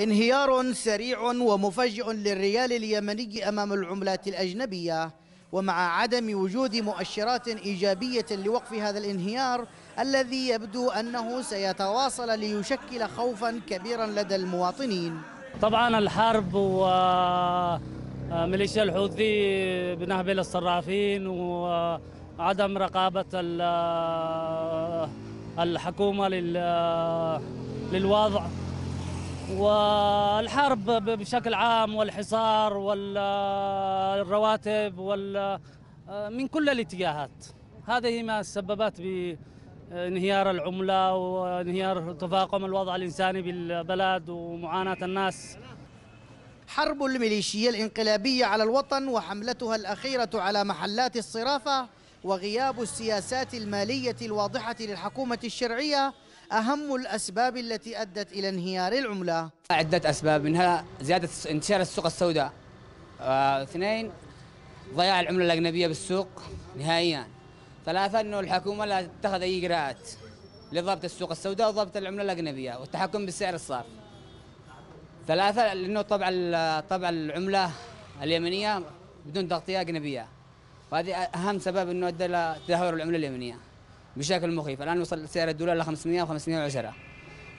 انهيار سريع ومفاجئ للريال اليمني أمام العملات الأجنبية ومع عدم وجود مؤشرات إيجابية لوقف هذا الانهيار الذي يبدو أنه سيتواصل ليشكل خوفا كبيرا لدى المواطنين. طبعا الحرب وميليشيا الحوثي بنهبل الصرافين وعدم رقابة الحكومة للوضع والحرب بشكل عام والحصار والرواتب وال من كل الاتجاهات. هذه ما سببت بانهيار العملة وانهيار تفاقم الوضع الإنساني بالبلد ومعاناة الناس. حرب الميليشيا الانقلابية على الوطن وحملتها الأخيرة على محلات الصرافة وغياب السياسات المالية الواضحة للحكومة الشرعية أهم الأسباب التي أدت إلى انهيار العملة؟ عدة أسباب منها زيادة انتشار السوق السوداء. آه، اثنين ضياع العملة الأجنبية بالسوق نهائيا. ثلاثة أنه الحكومة لا تتخذ أي إجراءات لضبط السوق السوداء وضبط العملة الأجنبية والتحكم بالسعر الصارف ثلاثة لأنه طبع طبع العملة اليمنية بدون تغطية أجنبية. وهذه أهم سبب أنه أدى إلى تدهور العملة اليمنية. بشكل مخيف. الآن وصل سعر الدولار ل 500 و 510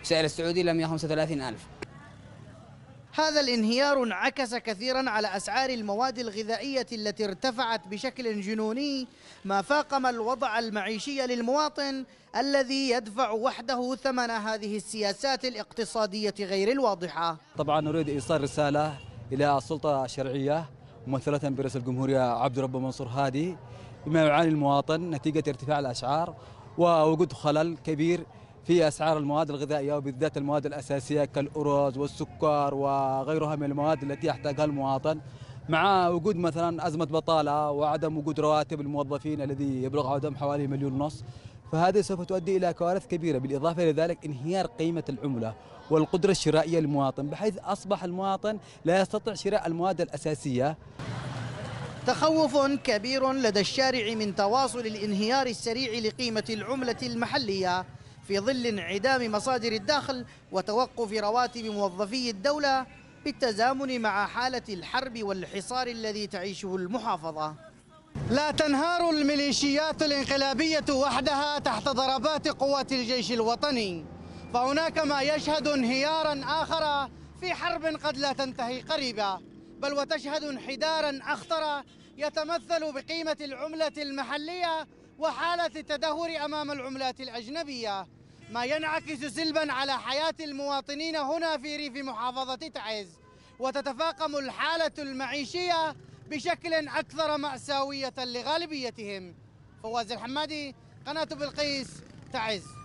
سعر السعودي ل 135 ألف. هذا الانهيار انعكس كثيرا على أسعار المواد الغذائية التي ارتفعت بشكل جنوني ما فاقم الوضع المعيشي للمواطن الذي يدفع وحده ثمن هذه السياسات الاقتصادية غير الواضحة. طبعا نريد إيصال رسالة إلى السلطة الشرعية ممثلة برئيس الجمهورية عبد رب منصور هادي بما يعاني المواطن نتيجة ارتفاع الأسعار ووجود خلل كبير في أسعار المواد الغذائية وبالذات المواد الأساسية كالأرز والسكر وغيرها من المواد التي يحتاجها المواطن. مع وجود مثلا أزمة بطالة وعدم وجود رواتب الموظفين الذي يبلغ عددهم حوالي مليون ونصف فهذه سوف تؤدي إلى كوارث كبيرة. بالإضافة إلى ذلك انهيار قيمة العملة والقدرة الشرائية للمواطن بحيث أصبح المواطن لا يستطيع شراء المواد الأساسية. تخوف كبير لدى الشارع من تواصل الانهيار السريع لقيمة العملة المحلية في ظل انعدام مصادر الدخل وتوقف رواتب موظفي الدولة بالتزامن مع حالة الحرب والحصار الذي تعيشه المحافظة. لا تنهار الميليشيات الانقلابية وحدها تحت ضربات قوات الجيش الوطني. فهناك ما يشهد انهيارا آخر في حرب قد لا تنتهي قريبا بل وتشهد انحدارا أخطر يتمثل بقيمة العملة المحلية وحالة التدهور أمام العملات الأجنبية ما ينعكس سلبا على حياة المواطنين هنا في ريف محافظة تعز. وتتفاقم الحالة المعيشية بشكل أكثر مأساوية لغالبيتهم. فواز الحمادي قناة بلقيس تعز.